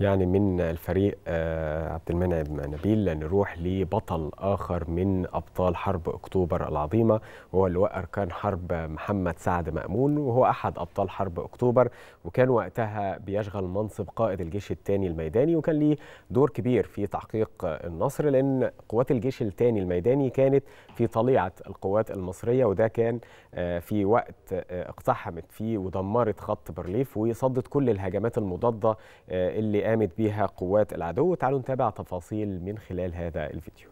يعني من الفريق آه، عبد المنعم نبيل نروح لبطل آخر من أبطال حرب أكتوبر العظيمة وهو اللواء أركان حرب محمد سعد مأمون وهو أحد أبطال حرب أكتوبر وكان وقتها بيشغل منصب قائد الجيش الثاني الميداني وكان ليه دور كبير في تحقيق النصر لأن قوات الجيش الثاني الميداني كانت في طليعة القوات المصرية وده كان آه، في وقت آه، اقتحمت فيه ودمرت خط برليف وصدت كل الهجمات المضادة آه، اللي قامت بها قوات العدو. تعالوا نتابع تفاصيل من خلال هذا الفيديو.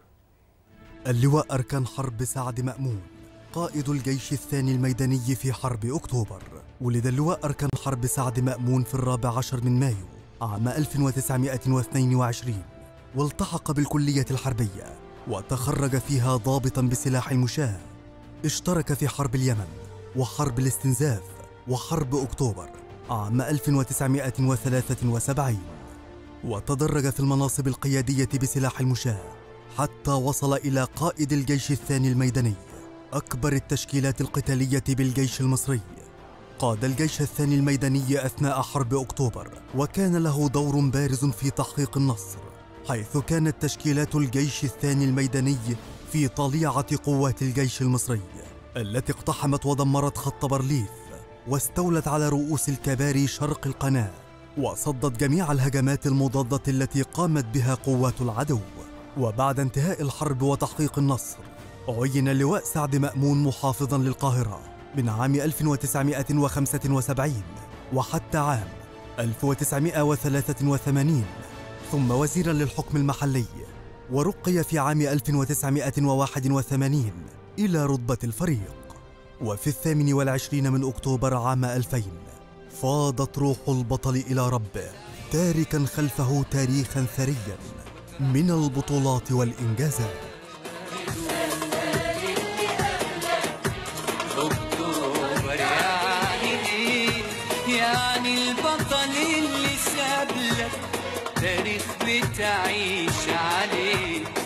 اللواء أركان حرب سعد مأمون قائد الجيش الثاني الميداني في حرب أكتوبر. ولد اللواء أركان حرب سعد مأمون في الرابع عشر من مايو عام 1922 والتحق بالكلية الحربية وتخرج فيها ضابطا بسلاح المشاة. اشترك في حرب اليمن وحرب الاستنزاف وحرب أكتوبر عام 1973 وتدرج في المناصب القيادية بسلاح المشاة حتى وصل إلى قائد الجيش الثاني الميداني أكبر التشكيلات القتالية بالجيش المصري. قاد الجيش الثاني الميداني أثناء حرب أكتوبر وكان له دور بارز في تحقيق النصر حيث كانت تشكيلات الجيش الثاني الميداني في طليعة قوات الجيش المصري التي اقتحمت ودمرت خط بارليف واستولت على رؤوس الكباري شرق القناة. وصدت جميع الهجمات المضادة التي قامت بها قوات العدو. وبعد انتهاء الحرب وتحقيق النصر عين اللواء سعد مأمون محافظا للقاهرة من عام 1975 وحتى عام 1983 ثم وزيرا للحكم المحلي ورقي في عام 1981 إلى رتبة الفريق. وفي الثامن والعشرين من أكتوبر عام 2000 فاضت روح البطل إلى ربه تاركا خلفه تاريخا ثريا من البطولات والإنجازات. يعني البطل اللي ساب لك تاريخ بتعيش عليه.